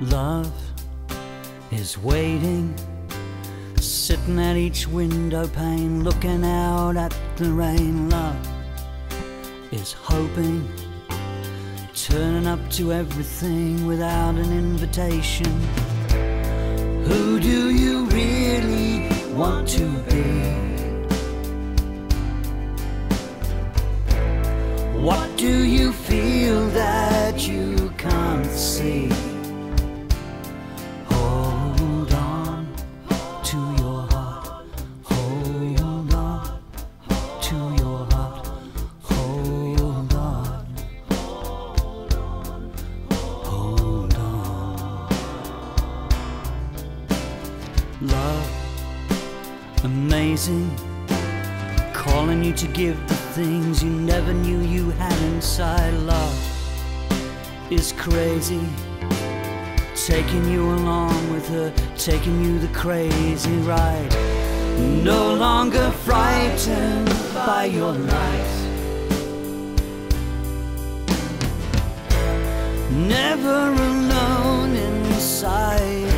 Love is waiting, sitting at each window pane, looking out at the rain. Love is hoping, turning up to everything without an invitation. Who do you really want to be? What do you feel that amazing. Calling you to give the things you never knew you had inside. Love is crazy taking you along with her, taking you the crazy ride. No longer frightened by your light. Never alone inside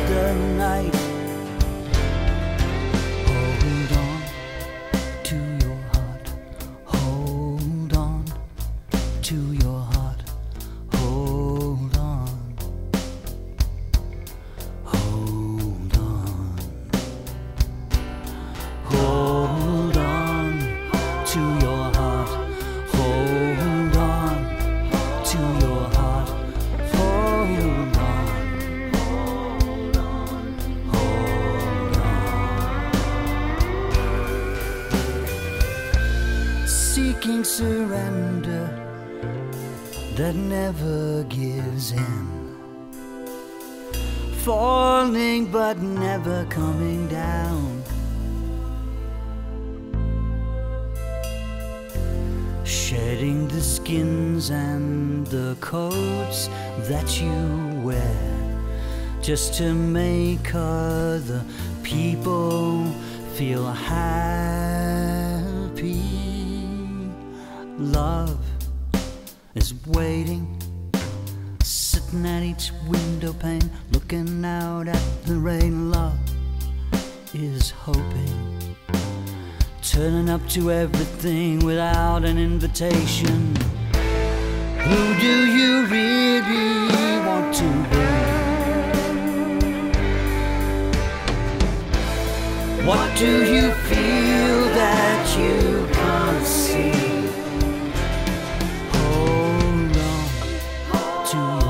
Seeking surrender that never gives in falling but never coming down. Shedding the skins and the coats that you wear just to make other people feel happy. Love is waiting sitting at each window pane, looking out at the rain. Love is hoping, turning up to everything without an invitation. Who do you really want to be? What do you feel that you to you.